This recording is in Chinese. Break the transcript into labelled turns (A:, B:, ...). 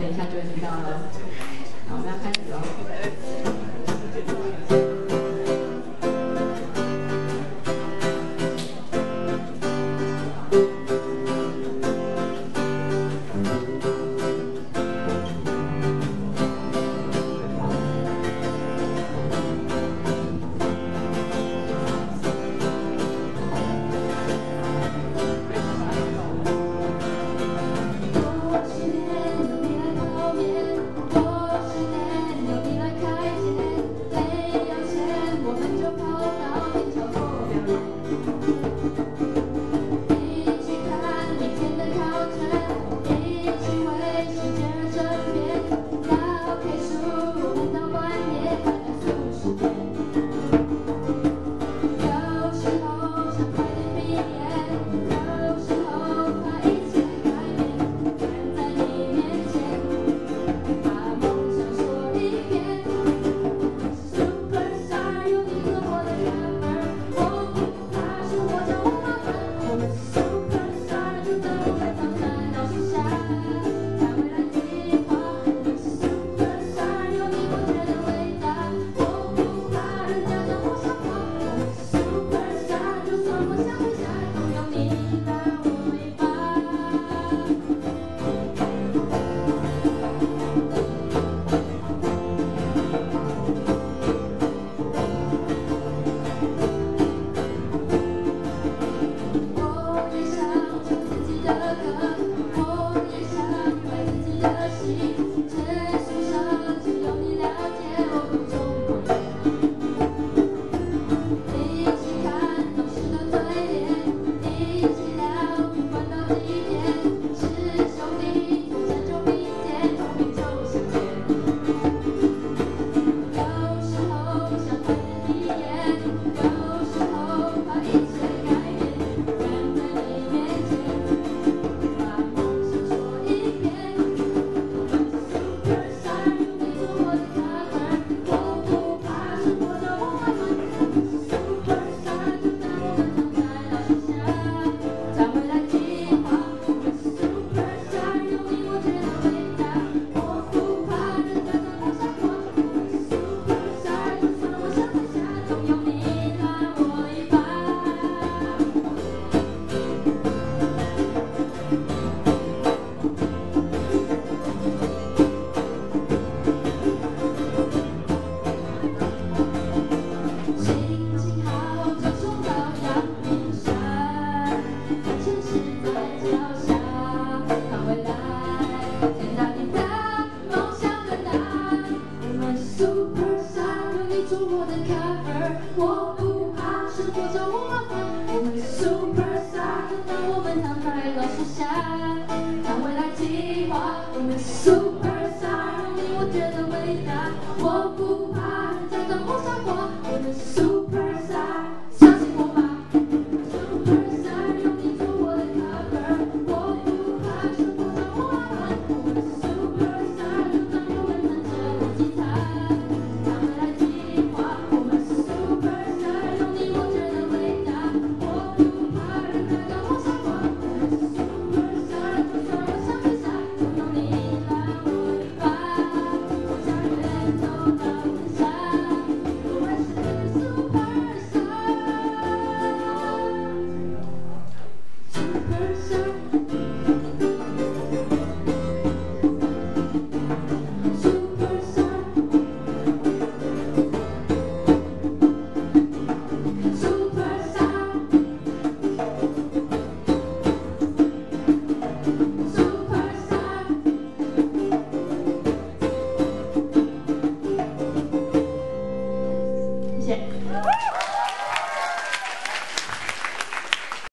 A: 等一下就会听到了。好，我们要开始喽。
B: 当我们躺在大树下，谈未来计划，我们 super star，你我觉得伟大，我不。